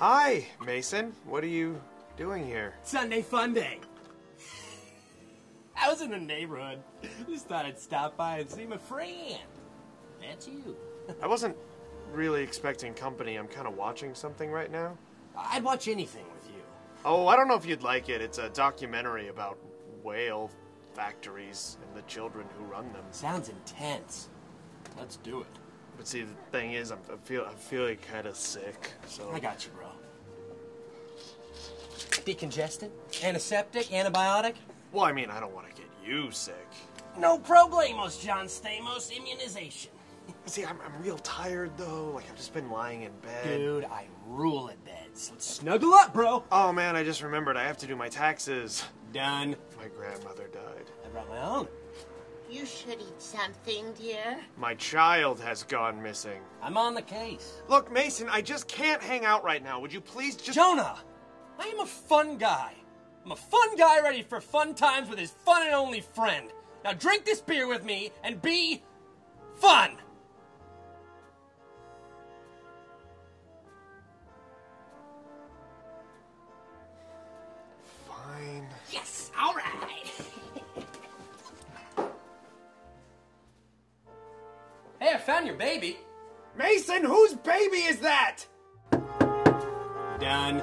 Hi, Mason. What are you doing here? Sunday fun day. I was in the neighborhood. Just thought I'd stop by and see my friend. That's you. I wasn't really expecting company. I'm kind of watching something right now. I'd watch anything with you. Oh, I don't know if you'd like it. It's a documentary about whale factories and the children who run them. Sounds intense. Let's do it. But see, the thing is, I'm, I feel I'm feeling kind of sick. So I got you, bro. Decongestant, antiseptic, antibiotic. Well, I mean, I don't want to get you sick. No problemos, John Stamos. Immunization. See, I'm, I'm real tired though. Like I've just been lying in bed. Dude, I rule at beds. Let's snuggle up, bro. Oh man, I just remembered I have to do my taxes. Done. My grandmother died. I brought my own. You should eat something, dear. My child has gone missing. I'm on the case. Look, Mason, I just can't hang out right now. Would you please just. Jonah, I am a fun guy. I'm a fun guy ready for fun times with his fun and only friend. Now drink this beer with me and be fun. Found your baby. Mason, whose baby is that? Done.